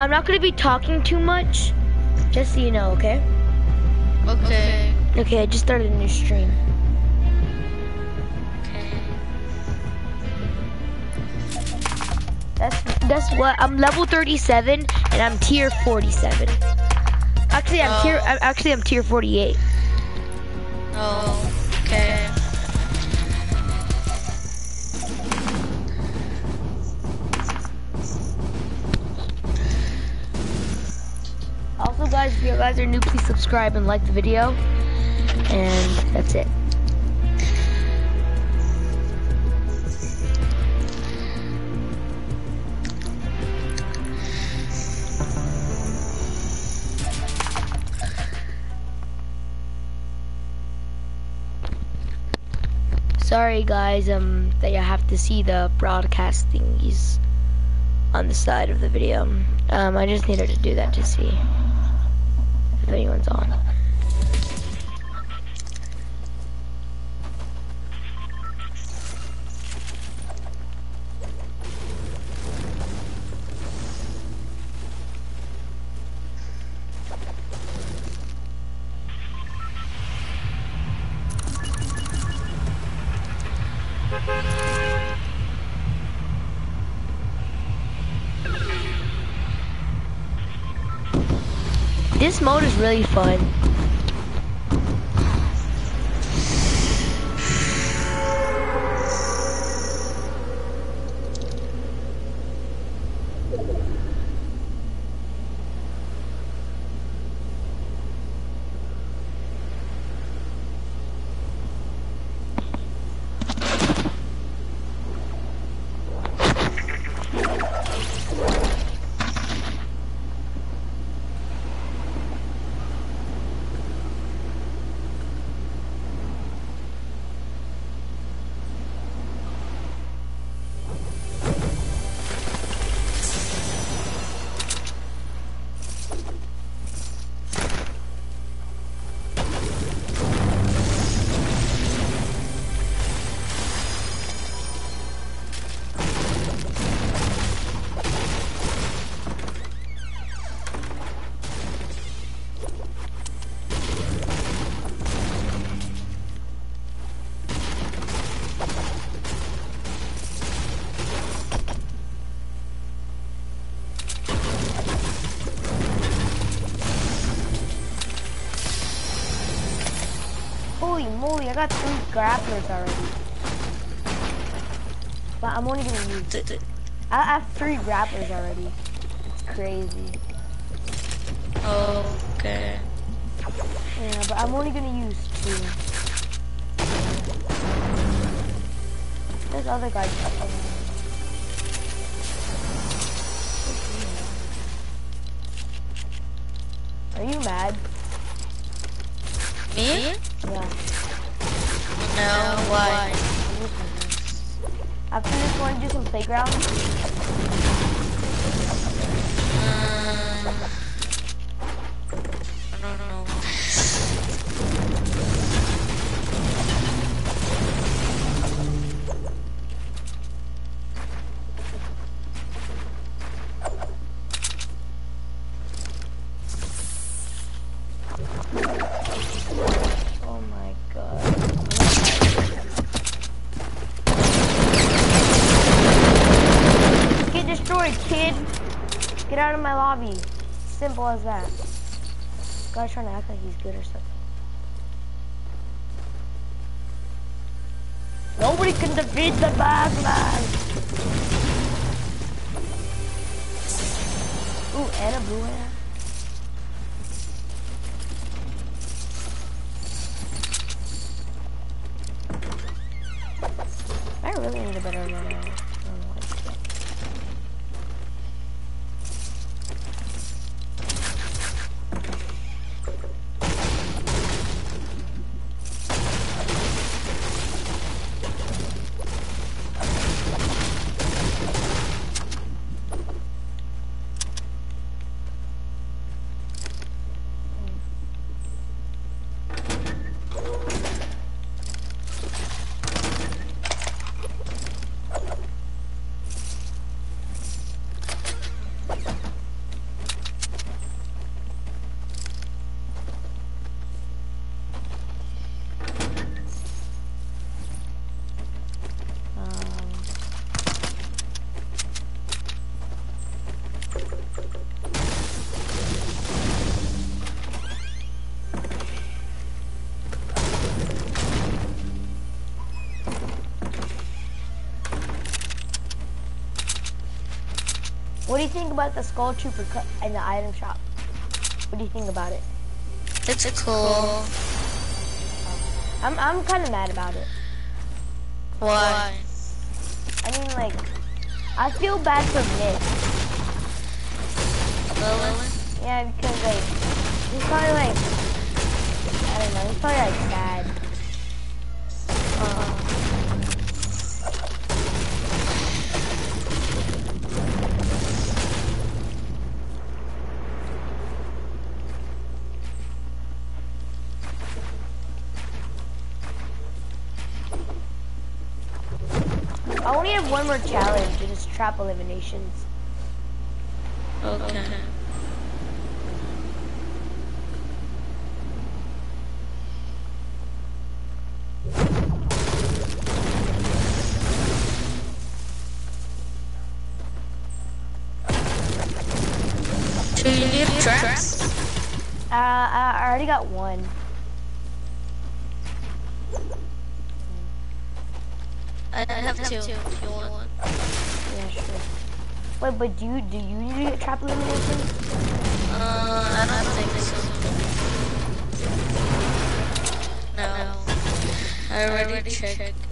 I'm not gonna be talking too much, just so you know, okay? Okay. Okay, I just started a new stream. Okay. That's that's what I'm level 37 and I'm tier 47. Actually, I'm tier. Oh. I'm, actually, I'm tier 48. Oh, okay. Guys, if you guys are new, please subscribe and like the video. And that's it. Sorry, guys, um, that you have to see the broadcast thingies on the side of the video. Um, I just needed to do that to see if anyone's on. This mode is really fun. Got three grapplers already. But I'm only gonna use, th- I have three grapplers already. It's crazy. Okay. Yeah, but I'm only gonna use two. There's other guys. Are you mad? Me? Yeah. No, why? After this, want to do some playground? Lobby. Simple as that. Guy's trying to act like he's good or something. Nobody can defeat the Batman. Ooh, and a blue hair. What do you think about the Skull Trooper cut in the item shop? What do you think about it? It's a cool. Um, I'm I'm kind of mad about it. Why? I mean, like, I feel bad for Nick. Lily? Yeah, because like he's probably like I don't know, he's probably like sad. I only have one more challenge, and it's trap eliminations. okay. Do you need traps? Uh, I I already got one. Wait, but do you do you need to get trap elimination? Uh, I don't think so. No. I already checked that.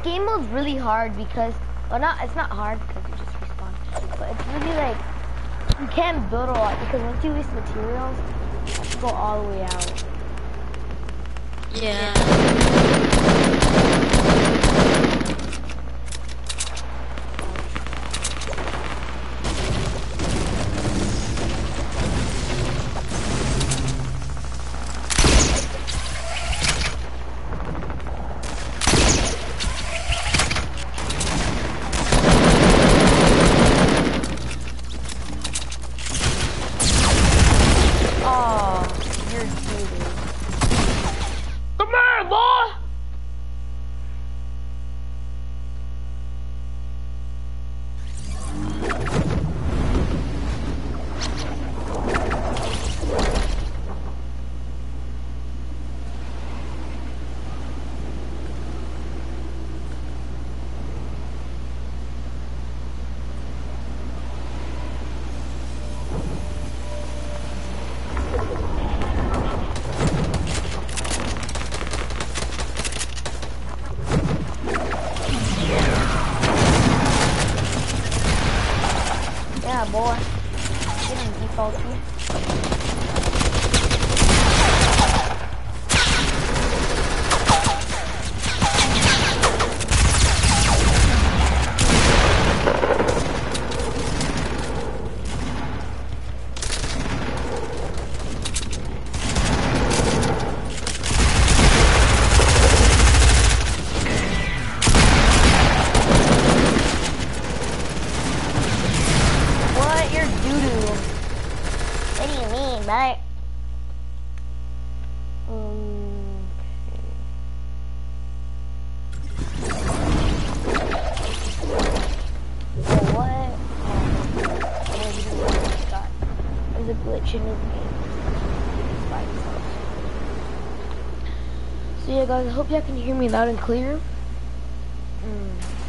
This game mode's really hard because, well, not it's not hard because you just respawn, but it's really like you can't build a lot because once you waste materials, you have to go all the way out. Yeah. Cái này đi. A glitch in his game. So yeah, guys, I hope y'all can hear me loud and clear. Mm.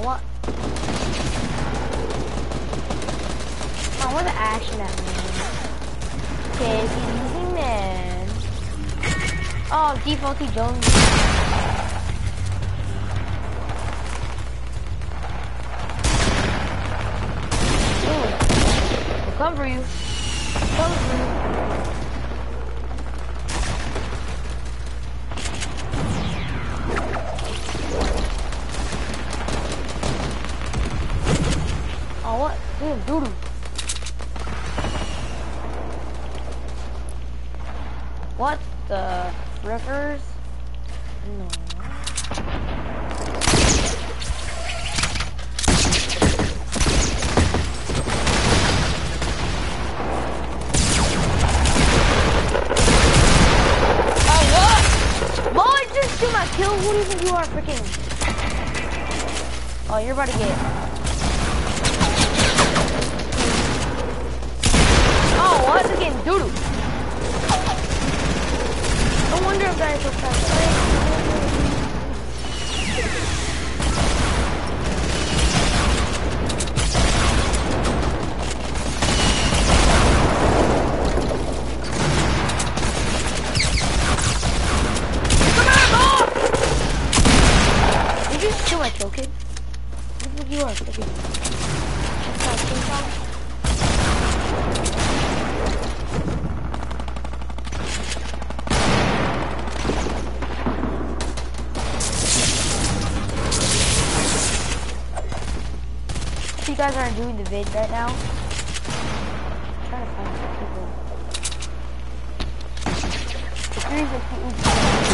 I want... I want to action that man. he's using man. Oh, defaulty Jones. come for you. Come for you. Oh, what? Damn, doodoo. What the frickers? No. Oh, kill. Who do you think you are, freaking? Oh, you're about to get. Oh, what? It's getting doodoo. No wonder if guys so fast. Doing the vid right now, I'm trying to find people. The of people.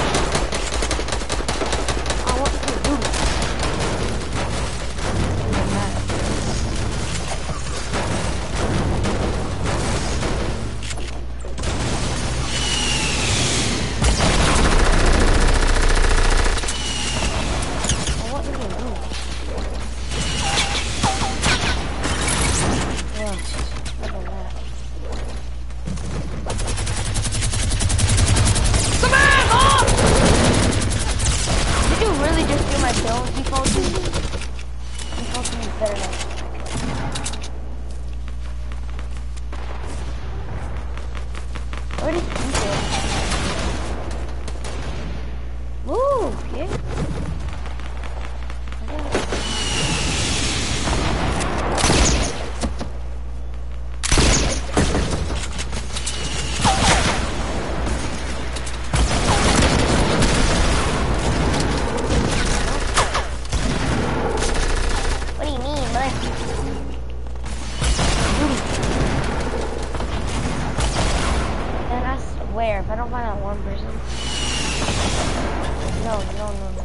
Swear, I don't find that one person, no, no, no, no.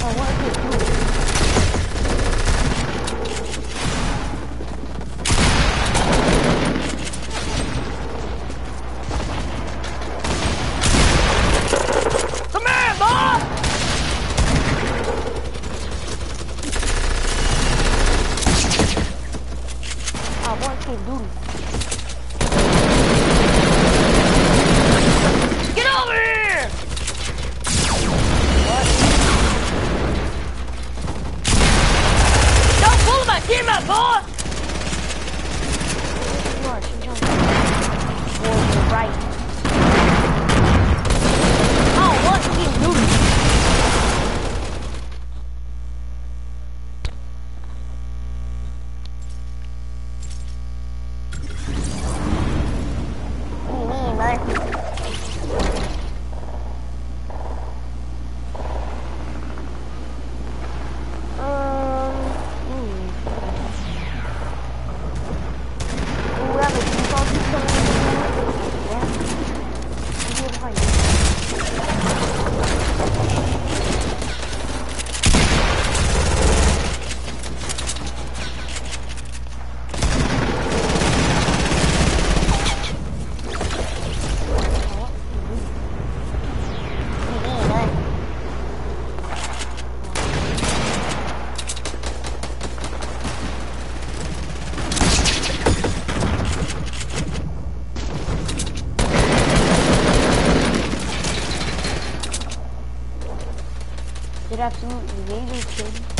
Oh, what is it doing? Come here, boy! Oh, what is it doing? Get over here! What? Don't pull my don't need a kid.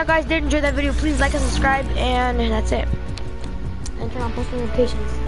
Y'all guys did enjoy that video, please like and subscribe, and that's it. And turn on post notifications.